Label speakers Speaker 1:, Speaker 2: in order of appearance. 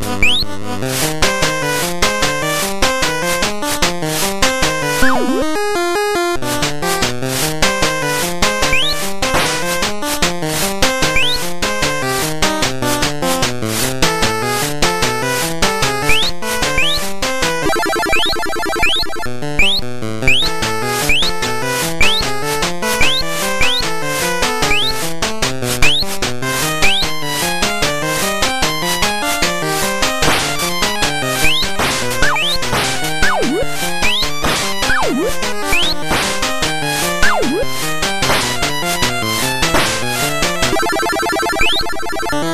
Speaker 1: Thank you. you